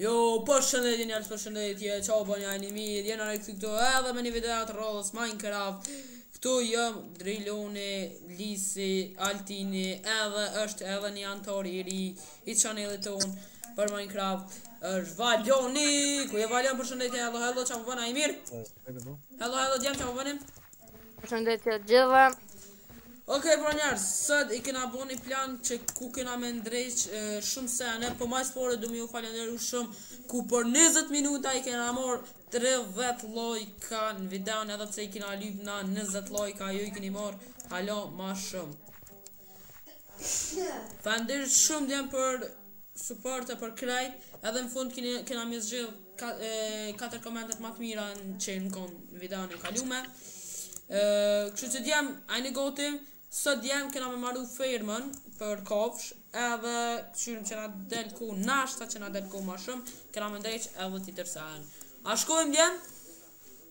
Jo, përshëndetje njerëz, përshëndetje, ça u bo, a jeni mirë, jena rikthy këtu edhe me një video të radhës Minecraft. Këtu jam Driloni, Lisi, Altini, edhe është edhe një anëtar i ri i channelit ton për Minecraft. Është Valoni, ku je Valon përshëndetje, hello hello, ça u bo, a je mirë. Hello, hello, djem ça po bëni? Përshëndetje gjithëve Ok, bre njerëz, sot i kena bo një plan që ku kena me ndreq e, shumë sene Po ma së pari du me ju falenderu shumë Ku për 20 minuta i kena mor 30 like-a në videon Edhe pse i kena lyp na 20 like-a, ju i keni mor hala ma shumë Faleminderit shumë djem për suport e për krejt. Edhe në fund keni kena m'i zgjedh katër komentet më të mira që janë kon n'videon e kaluar. Ë, kështu që djem, a jeni gati, sot djem kena me maru fermën për kafshë, edhe kqyrim që na del koha nashta që na del koha më shumë, kena me ndreq edhe tjetër sen. A shkojmë djem?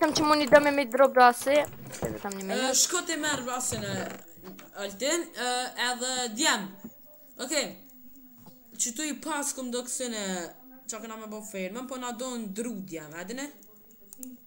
A ke mundsi do me m'i drop drrasa Se edhe kam një me Shko t'i merr drrasat e Altin Edhe djem Oke Qitu i paskem do kosa ne Ça kena me bo fermën po na don dru djem E dini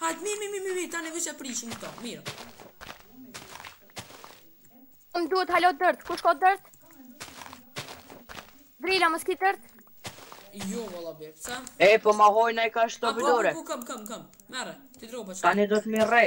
Hajt, mi, mi, mi, mi, mi, tani veç e prishin këto, mirë. Unë duhet hala dërt, ku shko dërt? Drila, mos ki dërt? Jo, valla be, pse? E, po ma hojna i ka shto përdore. Apo, apo, kam, kam, kam, merre, t'i dropa që. Tani do t'mirë.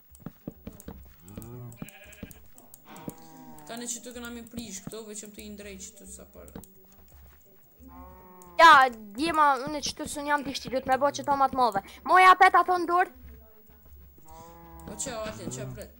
Tana qeto kena me prish këto, veç me t'i ndreq qeto sa parë. Ja, djema, unë që të sun jam pishti, du të me bo që to matë move. Maji prapë ato në dorë. Po që, Altin, që pret.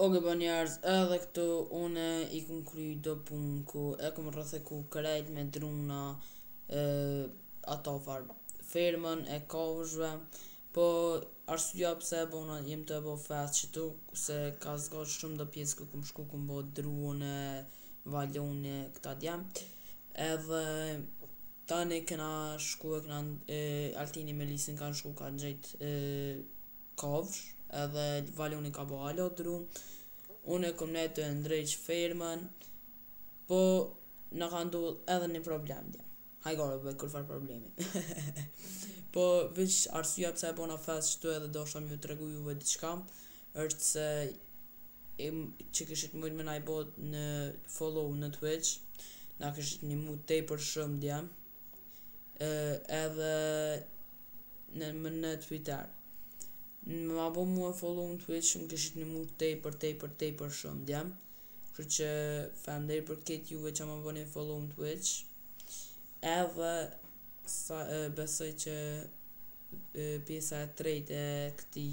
Oke bre njerëz, edhe këtu une i kum kry do punë ku e kum rrethu krejt me druna e, ato far firmën e kofshve po arsyeja pse e bona jem tu e bo fast qitu se ka zgat shumë do pjesë ku kum shku kum bo dru une Valoni e këta djem edhe tani kena shku e kena e, Altini me Lisin kanë shku kanë gjejt e, kafshë edhe Valoni ka bo hala dru unë kom nejt tu e ndreq fermën po na ka ndodh edhe një problem djem hajgare bëj kurrfar problemi po veç arsia pse e bona fast qitu edhe du shumë ju tregu juve diçka është se e, që kishit mujt me na e bo një follow në Twitch na kishit ndihmu tepër shumë djem edhe në më në Twitter. Me ma bo mua follow në Twitch, më kishit nimu tepër tepër tepër shumë, djem. Kështu që faleminderit për krejt juve që ma bëni follow në Twitch. Edhe sa, e, besoj që e, pjesa e tretë e këtij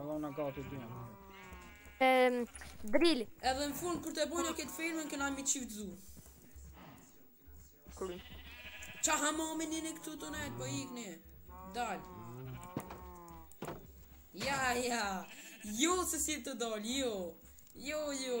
Edhe unë ka të dyja. Ehm, drill. Edhe në fund kur të bojmë këtë fermën kena me i çiftëzu. Kur? Ça ha mami nini këtu të nejtë, po ikni. Dal. Ja, ja. Jo se si të dal, jo. Jo, jo.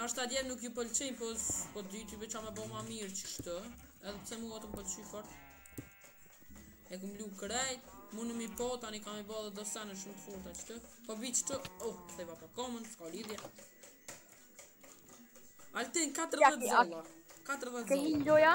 Nashta djem nuk ju pëlqen, po, po du diçka me bo ma mirë qishtu Edhe pse mu atë më pëlqy fort E këmë lu krejt, mu në mi po, tani kemi bo dhe do sene shumë të forta qëtu Po bi që të, oh, se va po komën, s'ka lidhje Altin, 40 zolla 40 zolla Këllin doja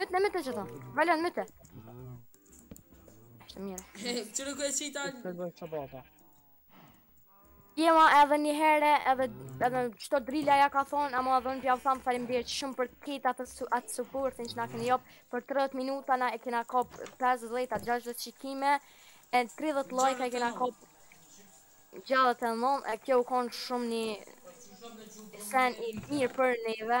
Myte, myte qata. Vallain, myte. Është mirë. Qërë ku e që i talë? Qërë ku e që bota? Djema edhe një herë, edhe, edhe qëto drilla ja ka thonë, ama edhe unë p'jav tham faleminderit shumë për këtë atë su, atë suportin që na keni jep, për 30 minuta na e kena kap 50-60 shikime, e 30 like e kena kap gjallët e nëmë, e kjo u kon shumë një sen i mirë për neve,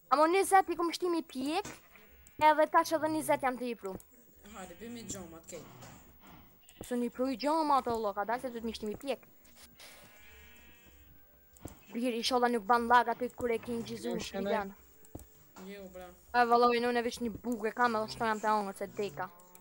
Amo 20 i kom shti me pjek Edhe ta që dhe 20 jam tu i pru Hajde, bjeri xhamat, kej S'un i pru xhamat, o loka, dalë se t'i shti me pjek Birë, i shola nuk ban laga të i të kure e kinë gjizu në shpiljan Një u bra E vallaj, unë veç një bukë e kam edhe qato jam tu hangër se deka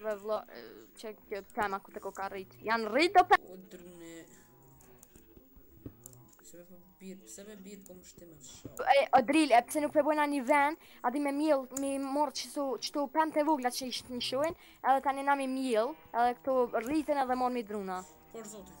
Dhe vlla, qikjo pema ku të ko ka rrit Janë rrit do pe... O drune... Pse me po birë, pse me birë kom shtime të shumë E, o drill, e pse nuk po bojna një ven A di me mjell, me marrë qaso, qato pemë të vogla që ishin në shuin Edhe tani na me i mjell, edhe këto rriten edhe marrmi druna Për zotin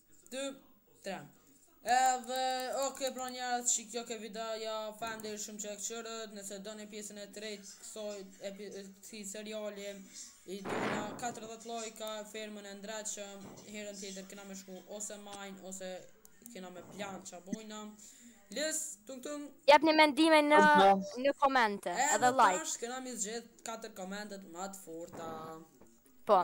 2 3 Edhe ok pra njerëz qikjo ke videoja faleminderit shumë që e këqyrët nëse doni pjesën e tretë kësaj e këtij seriali i dojmë 40 like-a fermën e ndreqëm herën tjetër kena me shku ose mine ose kena me plan që bojna lës tung tung jepni mendime në, në komente edhe, edhe like tash kena me zgjedh 4 komentet më të forta po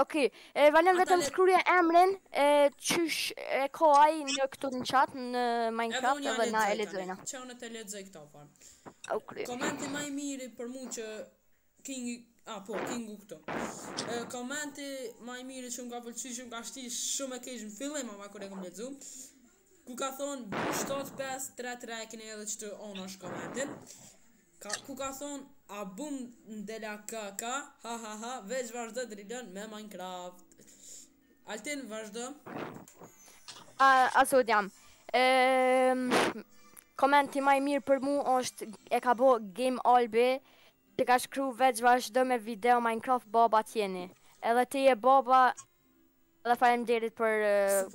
Ok, e Valon vetëm shkruja emrin e qysh e ka ai në këtu në chat në Minecraft edhe na e lexojna. Qe unë të lexoj këto po. Ok. Komenti ma i mirë për mu që King a po Kingu këtu. E, komenti ma i mirë që më ka pëlqyer që më ka shti shumë me kesh në fillim ama kur e kam lexu. Ku ka thon 7533 keni edhe çto ona është komentin. Ka ku ka thonë a bum ndela kaka ha ha ha veç vazhdo drilon me Minecraft. Altin vazhdo. A aso jam. Ehm komenti ma i mirë për mu është e ka bo Game Albi që ka shkru veç vazhdo me video Minecraft baba t'jeni. Edhe ti je baba Edhe faleminderit për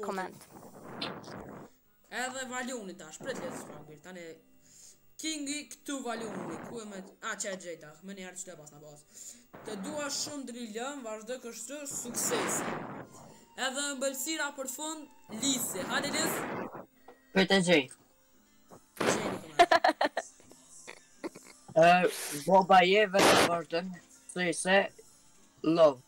koment. Edhe Valoni tash, pret le të shpagir, tani Kingi këtu Valoni, ku e me... A, qe e gjeta, me njerë që të e pas në pas. Të dua shumë drilëm, vazhdo kështu, sukses. Edhe ëmbëlsira për fund, Lisi, hajde Lisi. Për të gjej. Baba je vetë vazhdo, se se, love.